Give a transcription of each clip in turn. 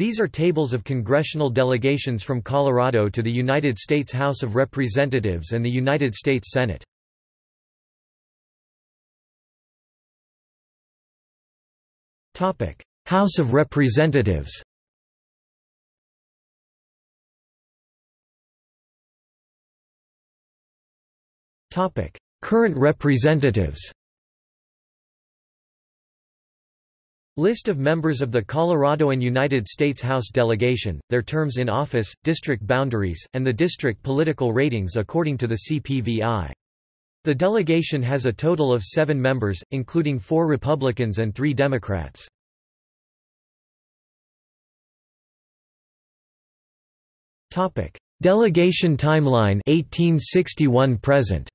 These are tables of congressional delegations from Colorado to the United States House of Representatives and the United States Senate. House of Representatives Current representatives List of members of the Colorado and United States House delegation, their terms in office, district boundaries, and the district political ratings according to the CPVI. The delegation has a total of seven members, including four Republicans and three Democrats. Delegation timeline 1861 present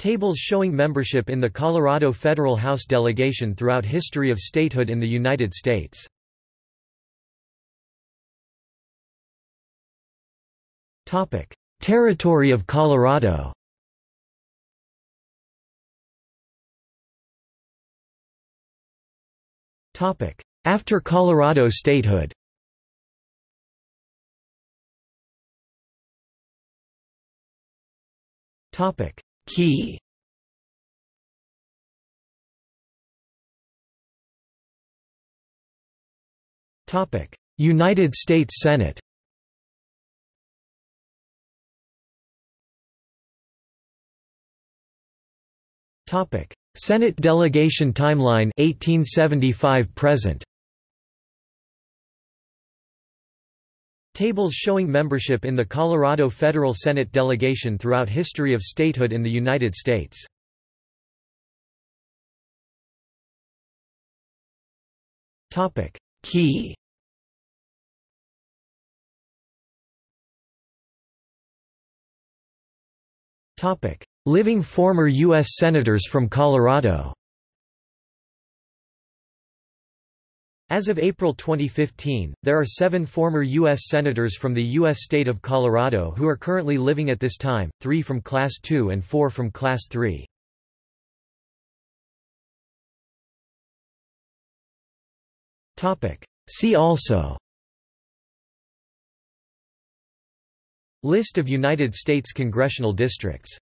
Tables showing membership in the Colorado Federal House delegation throughout history of statehood in the United States. Topic: Territory of Colorado. Topic: After Colorado statehood. Topic: Key. United States Senate. Topic. Senate delegation timeline 1875 present Tables showing membership in the Colorado Federal Senate delegation throughout history of statehood in the United States. Topic: Key. Topic: Living former U.S. senators from Colorado. As of April 2015, there are seven former U.S. Senators from the U.S. state of Colorado who are currently living at this time, three from Class 2 and four from Class 3. See also List of United States congressional districts